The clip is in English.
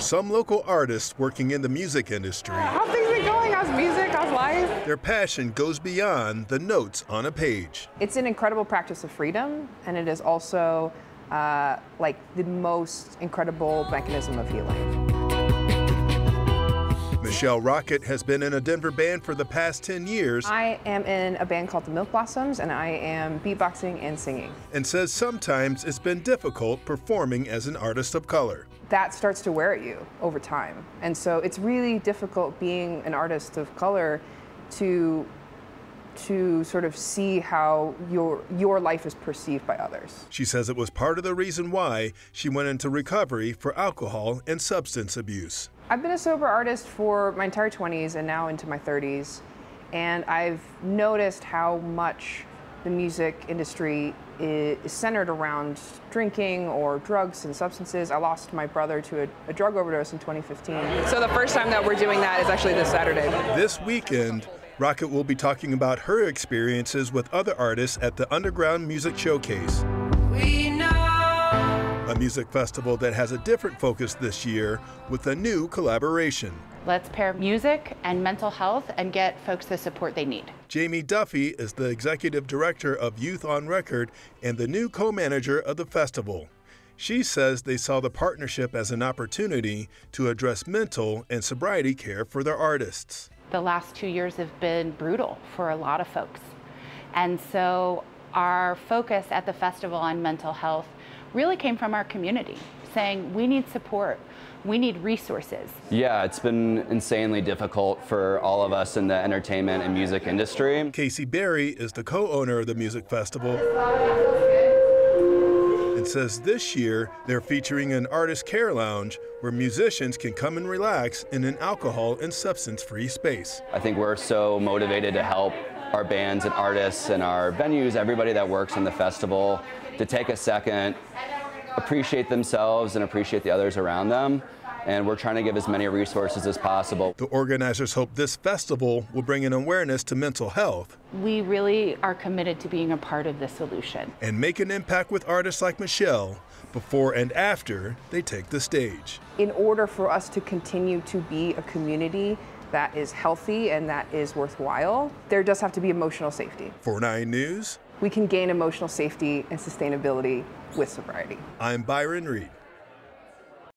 For some local artists working in the music industry, How's things been going? How's music? How's life? their passion goes beyond the notes on a page. It's an incredible practice of freedom, and it is also uh, like the most incredible mechanism of healing. Michelle Rocqet has been in a Denver band for the past 10 years I am in a band called the Milk Blossoms, and I am beatboxing and singing. and says sometimes it's been difficult performing as an artist of color. That starts to wear at you over time, and so it's really difficult being an artist of color to to sort of see how your your life is perceived by others. She says it was part of the reason why she went into recovery for alcohol and substance abuse. I've been a sober artist for my entire 20s and now into my 30s, and I've noticed how much the music industry is centered around drinking or drugs and substances. I lost my brother to a, a drug overdose in 2015. So the first time that we're doing that is actually this Saturday. This weekend, Rocqet will be talking about her experiences with other artists at the Underground Music Showcase, We know. a music festival that has a different focus this year with a new collaboration. Let's pair music and mental health and get folks the support they need. Jami Duffy is the executive director of Youth on Record and the new co manager of the festival. She says they saw the partnership as an opportunity to address mental and sobriety care for their artists. The last two years have been brutal for a lot of folks. And so our focus at the festival on mental health really came from our community, saying we need support, we need resources. Yeah, it's been insanely difficult for all of us in the entertainment and music industry. Casey Berry is the co owner of the music festival and says this year they're featuring an artist care lounge where musicians can come and relax in an alcohol and substance free space. I think we're so motivated to help our bands and artists and our venues, everybody that works in the festival, to take a second, appreciate themselves and appreciate the others around them. And we're trying to give as many resources as possible. The organizers hope this festival will bring an awareness to mental health We really are committed to being a part of the solution. and make an impact with artists like Michelle before and after they take the stage. In order for us to continue to be a community that is healthy and that is worthwhile, there does have to be emotional safety. For 9 News, We can gain emotional safety and sustainability with sobriety. I'm Byron Reed.